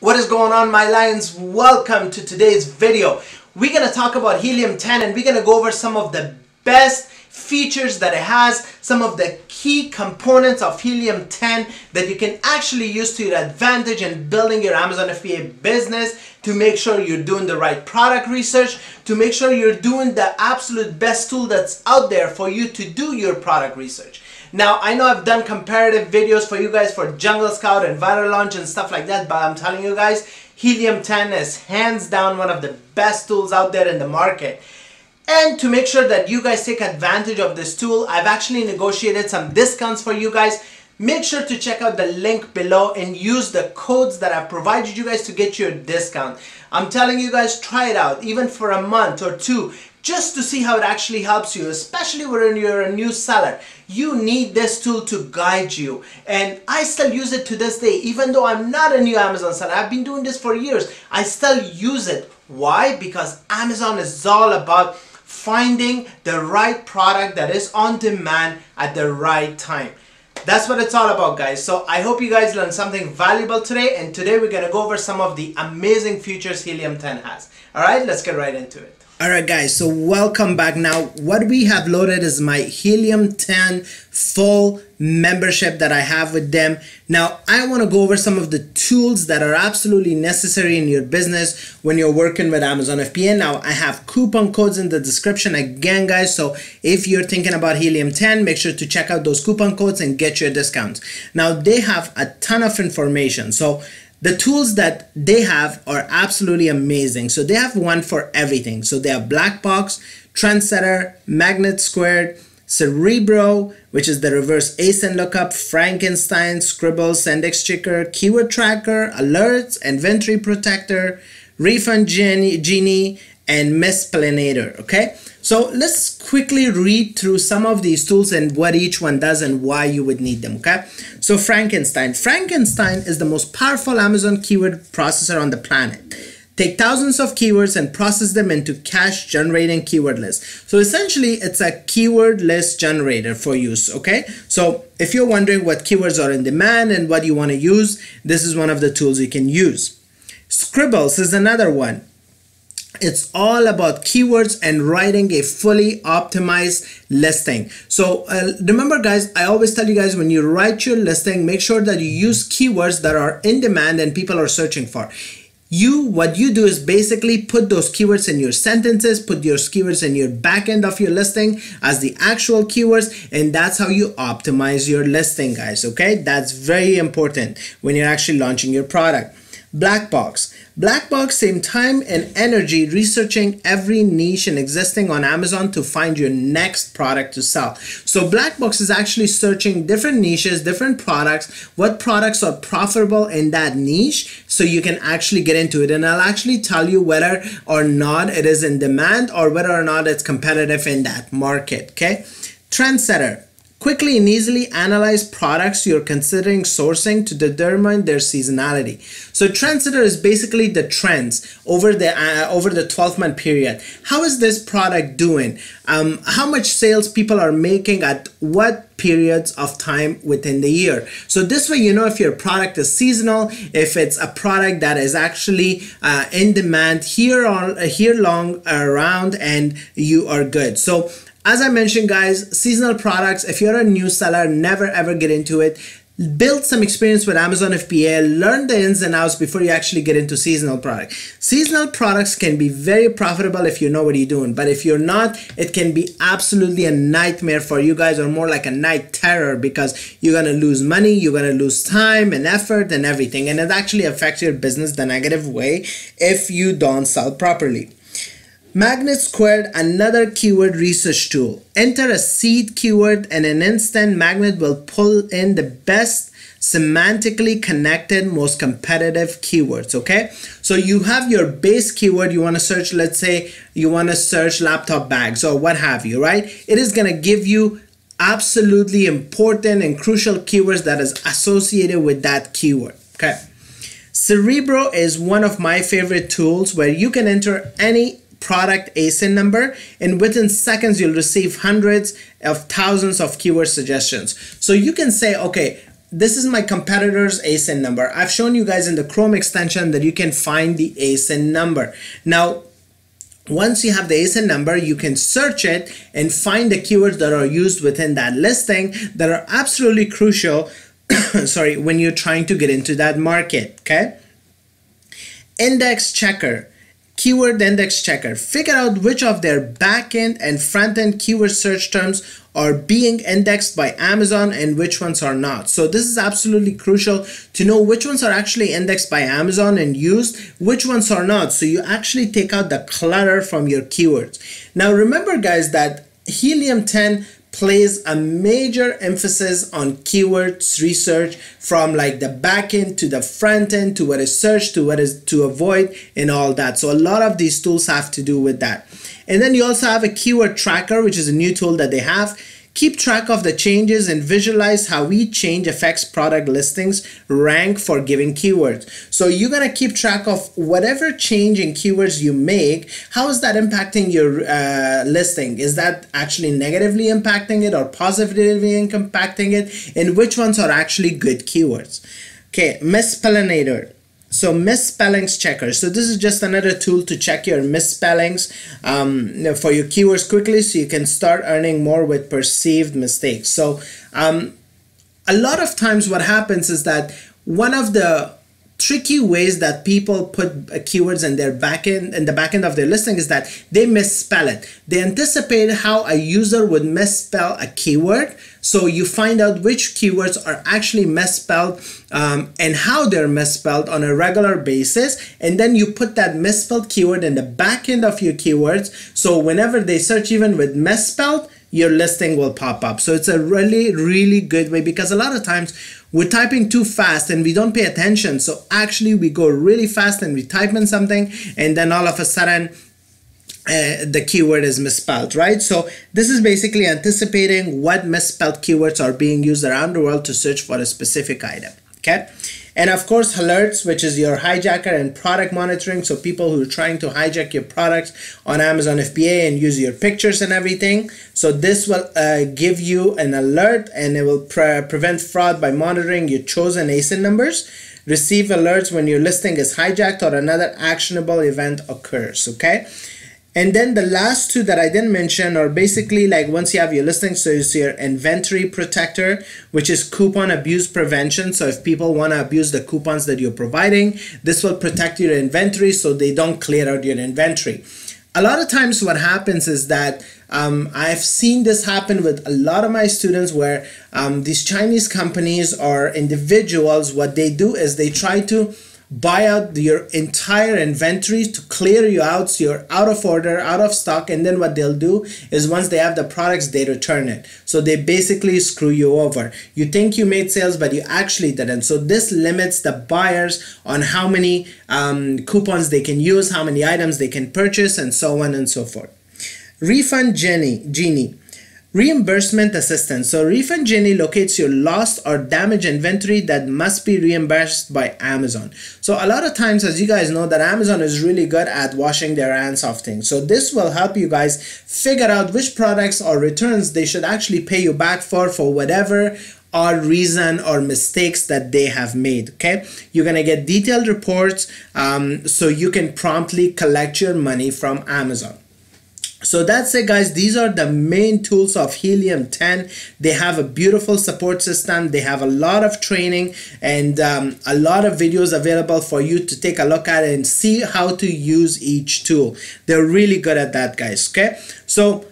What is going on my lions? Welcome to today's video. We're going to talk about Helium 10 and we're going to go over some of the best features that it has, some of the key components of Helium 10 that you can actually use to your advantage in building your Amazon FBA business to make sure you're doing the right product research, to make sure you're doing the absolute best tool that's out there for you to do your product research. Now, I know I've done comparative videos for you guys for Jungle Scout and Viral Launch and stuff like that, but I'm telling you guys, Helium 10 is hands down one of the best tools out there in the market. And to make sure that you guys take advantage of this tool, I've actually negotiated some discounts for you guys. Make sure to check out the link below and use the codes that I've provided you guys to get your discount. I'm telling you guys, try it out, even for a month or two just to see how it actually helps you, especially when you're a new seller. You need this tool to guide you. And I still use it to this day, even though I'm not a new Amazon seller. I've been doing this for years. I still use it. Why? Because Amazon is all about finding the right product that is on demand at the right time. That's what it's all about guys. So I hope you guys learned something valuable today and today we're to go over some of the amazing features Helium 10 has. Alright, let's get right into it. Alright guys, so welcome back. Now what we have loaded is my Helium 10 full membership that I have with them. Now I want to go over some of the tools that are absolutely necessary in your business when you're working with Amazon FBA. Now I have coupon codes in the description again guys, so if you're thinking about Helium 10, make sure to check out those coupon codes and get your discounts. Now they have a ton of information. So the tools that they have are absolutely amazing. So they have one for everything. So they have Black Box, Trendsetter, Magnet Squared, Cerebro, which is the reverse ASIN lookup, Frankenstein, Scribbles, Index Checker, Keyword Tracker, Alerts, Inventory Protector, Refund Genie, and Misspellinator, okay? So let's quickly read through some of these tools and what each one does and why you would need them, okay? So Frankenstein. Frankenstein is the most powerful Amazon keyword processor on the planet. Take thousands of keywords and process them into cache generating keyword lists. So essentially it's a keyword list generator for use, okay? So if you're wondering what keywords are in demand and what you wanna use, this is one of the tools you can use. Scribbles is another one. It's all about keywords and writing a fully optimized listing. So uh, remember guys, I always tell you guys when you write your listing, make sure that you use keywords that are in demand and people are searching for. You, what you do is basically put those keywords in your sentences, put your keywords in your back end of your listing as the actual keywords, and that's how you optimize your listing, guys. Okay, that's very important when you're actually launching your product. Blackbox. Blackbox save time and energy researching every niche and existing on Amazon to find your next product to sell. So Blackbox is actually searching different niches, different products, what products are profitable in that niche so you can actually get into it. And I'll actually tell you whether or not it is in demand or whether or not it's competitive in that market, okay? Trendsetter. Quickly and easily analyze products you're considering sourcing to determine their seasonality. So Trendsetter is basically the trends over the uh, over the 12 month period. How is this product doing? Um, how much sales people are making at what periods of time within the year. So this way you know if your product is seasonal, if it's a product that is actually uh, in demand here uh, here long around and you are good. So as I mentioned guys, seasonal products, if you're a new seller, never ever get into it. Build some experience with Amazon FBA, learn the ins and outs before you actually get into seasonal product. Seasonal products can be very profitable if you know what you're doing, but if you're not, it can be absolutely a nightmare for you guys or more like a night terror because you're gonna lose money, you're gonna lose time and effort and everything, and it actually affects your business the negative way if you don't sell properly. Magnet Squared, another keyword research tool. Enter a seed keyword and an instant magnet will pull in the best semantically connected, most competitive keywords, okay? So you have your base keyword, you wanna search, let's say you wanna search laptop bags or what have you, right? It is gonna give you absolutely important and crucial keywords that is associated with that keyword, okay? Cerebro is one of my favorite tools where you can enter any product ASIN number and within seconds you'll receive hundreds of thousands of keyword suggestions. So you can say, okay, this is my competitor's ASIN number. I've shown you guys in the Chrome extension that you can find the ASIN number. Now, once you have the ASIN number, you can search it and find the keywords that are used within that listing that are absolutely crucial, sorry, when you're trying to get into that market, okay? Index checker keyword index checker. Figure out which of their backend and front-end keyword search terms are being indexed by Amazon and which ones are not. So this is absolutely crucial to know which ones are actually indexed by Amazon and used, which ones are not. So you actually take out the clutter from your keywords. Now remember guys that Helium 10 plays a major emphasis on keywords research from like the back end to the front end to what is searched to what is to avoid and all that. So a lot of these tools have to do with that. And then you also have a keyword tracker, which is a new tool that they have Keep track of the changes and visualize how each change affects product listings rank for given keywords. So you're to keep track of whatever change in keywords you make. How is that impacting your uh, listing? Is that actually negatively impacting it or positively impacting it? And which ones are actually good keywords? Okay, misspellinator. So misspellings checker. So this is just another tool to check your misspellings um, for your keywords quickly so you can start earning more with perceived mistakes. So um, a lot of times what happens is that one of the tricky ways that people put uh, keywords in their backend in the backend of their listing is that they misspell it. They anticipate how a user would misspell a keyword. So you find out which keywords are actually misspelled um, and how they're misspelled on a regular basis. And then you put that misspelled keyword in the backend of your keywords. So whenever they search even with misspelled, your listing will pop up. So it's a really, really good way because a lot of times we're typing too fast and we don't pay attention. So actually we go really fast and we type in something and then all of a sudden uh, the keyword is misspelled, right? So this is basically anticipating what misspelled keywords are being used around the world to search for a specific item, okay? And of course, alerts, which is your hijacker and product monitoring. So people who are trying to hijack your products on Amazon FBA and use your pictures and everything. So this will uh, give you an alert and it will pre prevent fraud by monitoring your chosen ASIN numbers. Receive alerts when your listing is hijacked or another actionable event occurs, okay? And then the last two that I didn't mention are basically like once you have your listing, so it's your inventory protector, which is coupon abuse prevention. So if people want to abuse the coupons that you're providing, this will protect your inventory so they don't clear out your inventory. A lot of times what happens is that um, I've seen this happen with a lot of my students where um, these Chinese companies or individuals, what they do is they try to buy out your entire inventory to clear you out so you're out of order out of stock and then what they'll do is once they have the products they return it. So they basically screw you over. You think you made sales but you actually didn't. So this limits the buyers on how many um, coupons they can use how many items they can purchase and so on and so forth. Refund genie genie Reimbursement assistance. So Refund Genie locates your lost or damaged inventory that must be reimbursed by Amazon. So a lot of times, as you guys know, that Amazon is really good at washing their hands of things. So this will help you guys figure out which products or returns they should actually pay you back for for whatever or reason or mistakes that they have made okay you're gonna get detailed reports um, so you can promptly collect your money from amazon so that's it guys these are the main tools of helium 10 they have a beautiful support system. They have a lot of training and um, a lot of videos available for you to take a look at and see how to use each tool. They're really good at that guys okay? So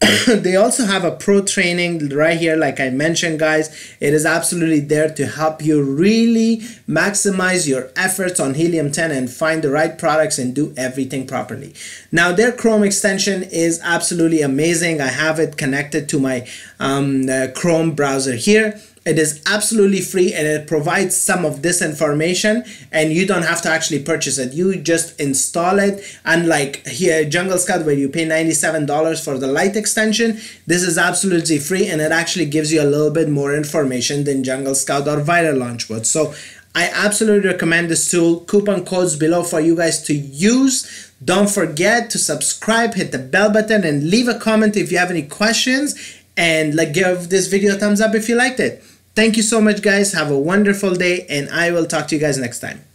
they also have a pro training right here like i mentioned guys. It is absolutely there to help you really maximize your efforts on helium 10 and find the right products and do everything properly. Now their chrome extension is absolutely amazing. I have it connected to my um, uh, chrome browser here it is absolutely free and it provides some of this information and you don't have to actually purchase it. You just install it. Unlike here, Jungle Scout, where you pay $97 for the light extension, this is absolutely free and it actually gives you a little bit more information than Jungle Scout or Viral Launch would. So I absolutely recommend this tool. Coupon codes below for you guys to use. Don't forget to subscribe, hit the bell button, and leave a comment if you have any questions. And like give this video a thumbs up if you liked it. Thank you so much, guys. Have a wonderful day, and I will talk to you guys next time.